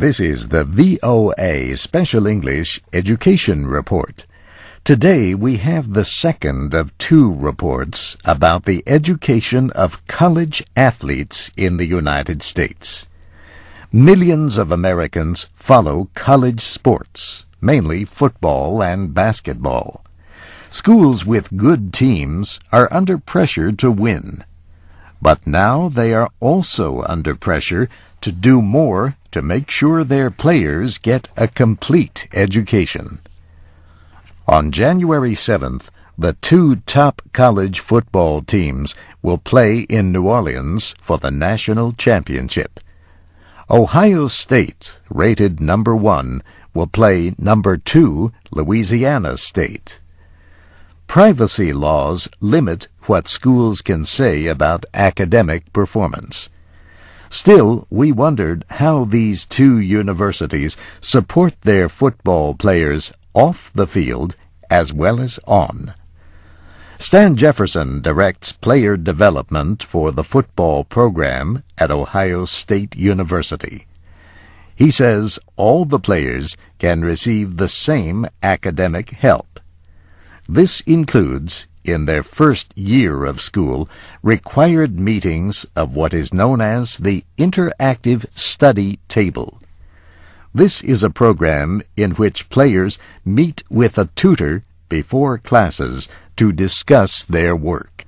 This is the VOA Special English Education Report. Today we have the second of two reports about the education of college athletes in the United States. Millions of Americans follow college sports, mainly football and basketball. Schools with good teams are under pressure to win. But now they are also under pressure to do more to make sure their players get a complete education. On January 7th, the two top college football teams will play in New Orleans for the national championship. Ohio State, rated number one, will play number two Louisiana State. Privacy laws limit what schools can say about academic performance. Still, we wondered how these two universities support their football players off the field as well as on. Stan Jefferson directs player development for the football program at Ohio State University. He says all the players can receive the same academic help. This includes in their first year of school, required meetings of what is known as the Interactive Study Table. This is a program in which players meet with a tutor before classes to discuss their work.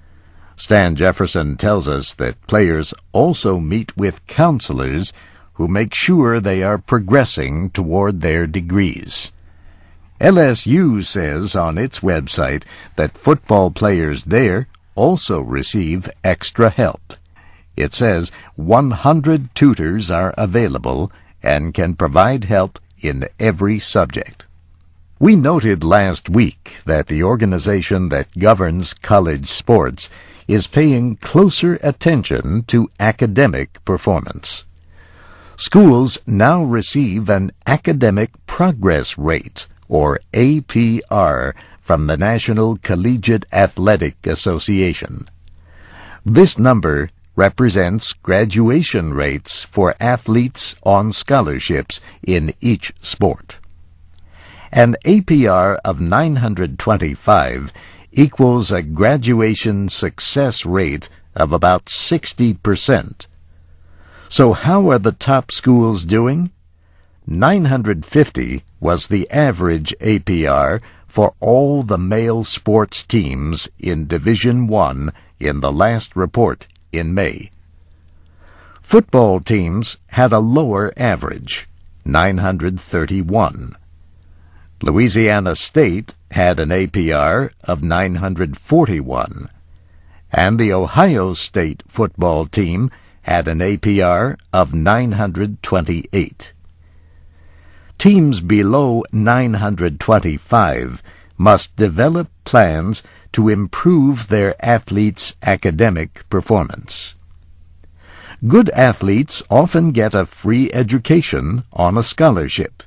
Stan Jefferson tells us that players also meet with counselors who make sure they are progressing toward their degrees. LSU says on its website that football players there also receive extra help. It says 100 tutors are available and can provide help in every subject. We noted last week that the organization that governs college sports is paying closer attention to academic performance. Schools now receive an academic progress rate or APR, from the National Collegiate Athletic Association. This number represents graduation rates for athletes on scholarships in each sport. An APR of 925 equals a graduation success rate of about 60%. So how are the top schools doing? 950 was the average APR for all the male sports teams in Division 1 in the last report in May. Football teams had a lower average, 931. Louisiana State had an APR of 941, and the Ohio State football team had an APR of 928. Teams below 925 must develop plans to improve their athletes' academic performance. Good athletes often get a free education on a scholarship.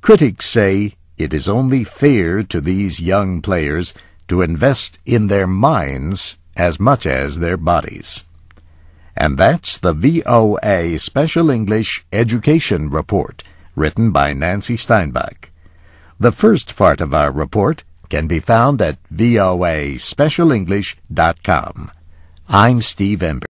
Critics say it is only fair to these young players to invest in their minds as much as their bodies. And that's the VOA Special English Education Report written by Nancy Steinbach. The first part of our report can be found at voaspecialenglish.com. I'm Steve Ember.